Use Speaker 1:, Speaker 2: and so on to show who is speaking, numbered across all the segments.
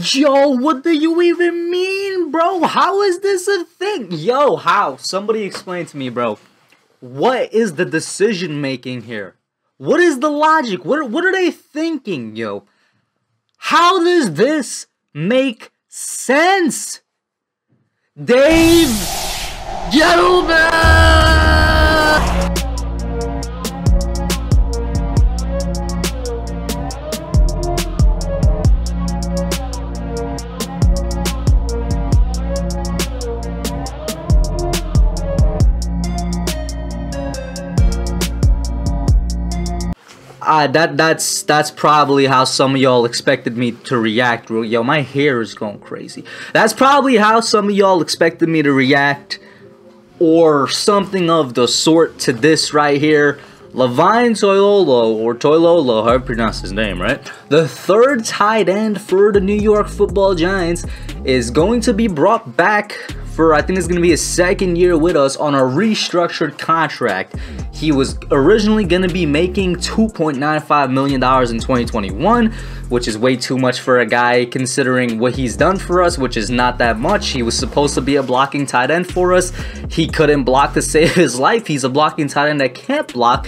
Speaker 1: Yo, what do you even mean, bro? How is this a thing? Yo, how? Somebody explain to me, bro. What is the decision making here? What is the logic? What, what are they thinking, yo? How does this make sense? Dave Gettleman! Uh, that that's that's probably how some of y'all expected me to react. Yo, my hair is going crazy. That's probably how some of y'all expected me to react, or something of the sort to this right here. Levine Toilolo, or Toilolo, how you pronounce his name, right? The third tight end for the New York Football Giants is going to be brought back for I think it's going to be his second year with us on a restructured contract. He was originally going to be making $2.95 million in 2021, which is way too much for a guy considering what he's done for us, which is not that much. He was supposed to be a blocking tight end for us. He couldn't block to save his life. He's a blocking tight end that can't block.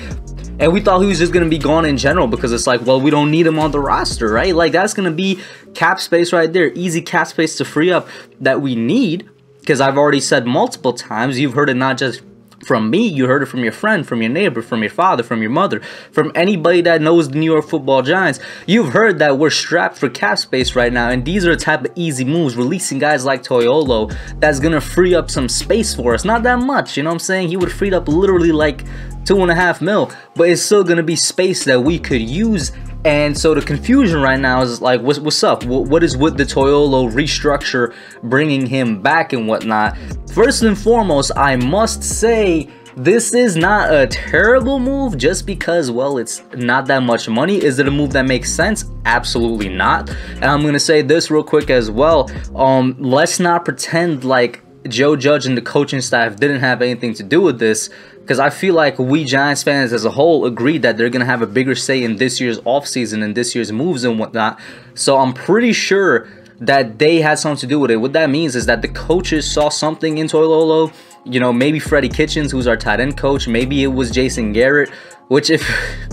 Speaker 1: And we thought he was just going to be gone in general because it's like, well, we don't need him on the roster, right? Like, that's going to be cap space right there. Easy cap space to free up that we need because I've already said multiple times, you've heard it not just from me, you heard it from your friend, from your neighbor, from your father, from your mother, from anybody that knows the New York football giants. You've heard that we're strapped for cap space right now, and these are the type of easy moves, releasing guys like Toyolo that's gonna free up some space for us. Not that much, you know what I'm saying? He would free up literally like two and a half mil, but it's still gonna be space that we could use and so the confusion right now is like, what's, what's up? What, what is with the Toilolo restructure bringing him back and whatnot? First and foremost, I must say this is not a terrible move just because, well, it's not that much money. Is it a move that makes sense? Absolutely not. And I'm going to say this real quick as well. Um, let's not pretend like Joe Judge and the coaching staff didn't have anything to do with this because I feel like we Giants fans as a whole agreed that they're going to have a bigger say in this year's offseason and this year's moves and whatnot. So I'm pretty sure that they had something to do with it. What that means is that the coaches saw something in Toilolo. You know, maybe Freddie Kitchens, who's our tight end coach. Maybe it was Jason Garrett, which if,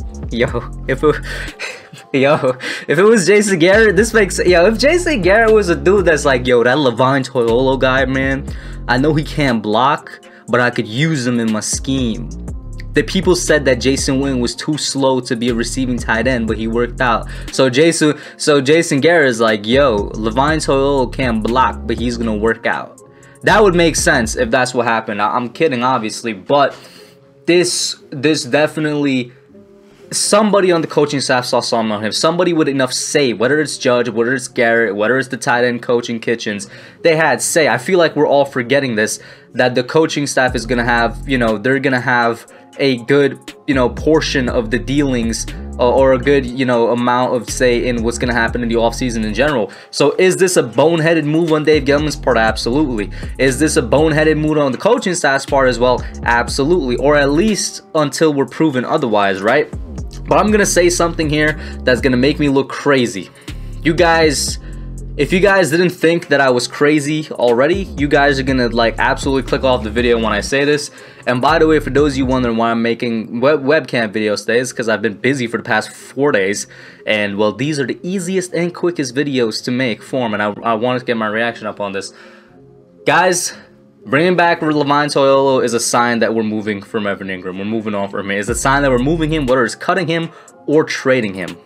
Speaker 1: yo, if yo, if it was Jason Garrett, this makes, yo, if Jason Garrett was a dude that's like, yo, that Levine Toilolo guy, man, I know he can't block, but I could use him in my scheme. The people said that Jason Witten was too slow to be a receiving tight end, but he worked out. So Jason, so Jason Garrett is like, yo, Levine Toilolo can't block, but he's gonna work out. That would make sense if that's what happened. I'm kidding, obviously, but this this definitely somebody on the coaching staff saw something on him. Somebody with enough say, whether it's Judge, whether it's Garrett, whether it's the tight end coaching Kitchens, they had say. I feel like we're all forgetting this that the coaching staff is gonna have, you know, they're gonna have a good, you know, portion of the dealings uh, or a good, you know, amount of say in what's going to happen in the offseason in general. So is this a boneheaded move on Dave Gettleman's part? Absolutely. Is this a boneheaded move on the coaching staff's part as well? Absolutely. Or at least until we're proven otherwise, right? But I'm going to say something here that's going to make me look crazy. You guys, if you guys didn't think that I was crazy already, you guys are to like absolutely click off the video when I say this. And by the way, for those of you wondering why I'm making web webcam videos today, is because I've been busy for the past four days. And well, these are the easiest and quickest videos to make for me. And I, I wanted to get my reaction up on this. Guys, Bringing back Levine Toilolo is a sign that we're moving from Evan Engram. We're moving on from him. It's a sign that we're moving him, whether it's cutting him or trading him.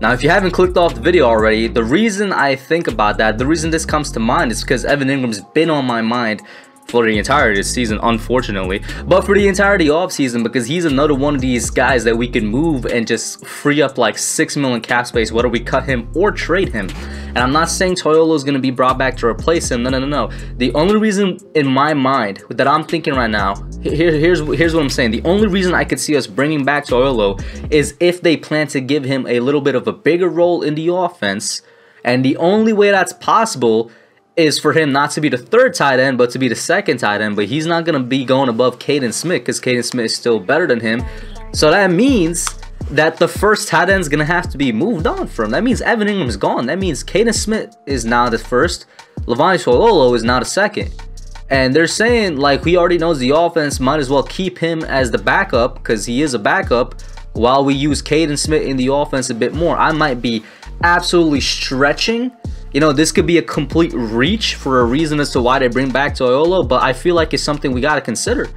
Speaker 1: Now, if you haven't clicked off the video already, the reason I think about that, the reason this comes to mind is because Evan Engram's been on my mind for the entirety of the season, unfortunately. But for the entirety of season, because he's another one of these guys that we can move and just free up like 6 million cap space, whether we cut him or trade him. And I'm not saying Toilolo is going to be brought back to replace him. No, no, no, no. The only reason in my mind that I'm thinking right now, here, here's, here's what I'm saying. The only reason I could see us bringing back Toilolo is if they plan to give him a little bit of a bigger role in the offense. And the only way that's possible is for him not to be the third tight end, but to be the second tight end. But he's not going to be going above Kaden Smith because Kaden Smith is still better than him. So that means that the first tight end is gonna have to be moved on from. That means Evan Engram's gone. That means Kaden Smith is now the first. Levine Toilolo is now the second. And they're saying like he already knows the offense, might as well keep him as the backup because he is a backup while we use Kaden Smith in the offense a bit more. I might be absolutely stretching. You know, this could be a complete reach for a reason as to why they bring back Toilolo, but I feel like it's something we got to consider.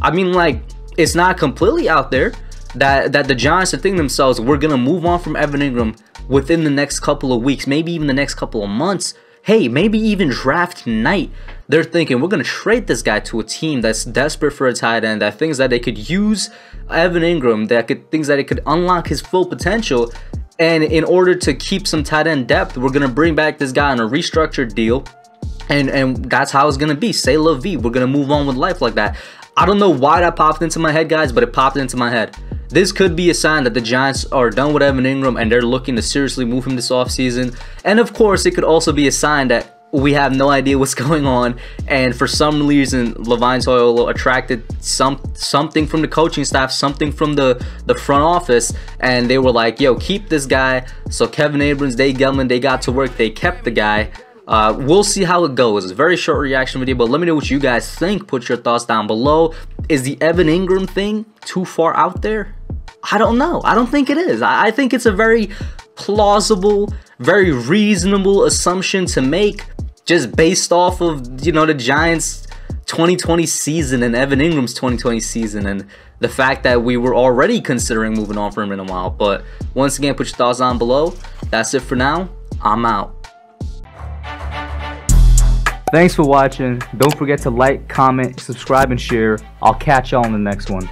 Speaker 1: I mean, like, it's not completely out there that, that the Giants are thinking themselves, we're going to move on from Evan Engram within the next couple of weeks, maybe even the next couple of months. Hey, maybe even draft night. They're thinking we're going to trade this guy to a team that's desperate for a tight end, that thinks that they could use Evan Engram, that could things that it could unlock his full potential. And in order to keep some tight end depth, we're gonna bring back this guy on a restructured deal. And and that's how it's gonna be. Say la vie. We're gonna move on with life like that. I don't know why that popped into my head, guys, but it popped into my head. This could be a sign that the Giants are done with Evan Engram and they're looking to seriously move him this offseason. And of course, it could also be a sign that we have no idea what's going on and for some reason Levine Toilolo attracted some something from the coaching staff something from the the front office and they were like yo keep this guy so Kevin Abrams Dave Gettleman they got to work they kept the guy uh, we'll see how it goes. It's a very short reaction video, but let me know what you guys think. Put your thoughts down below. Is the Evan Engram thing too far out there? I don't know. I don't think it is. I, think it's a very plausible, very reasonable assumption to make just based off of, you know, the Giants 2020 season and Evan Engram's 2020 season and the fact that we were already considering moving on from him in a while. But once again, put your thoughts down below. That's it for now. I'm out. Thanks for watching. Don't forget to like, comment, subscribe, and share. I'll catch y'all in the next one.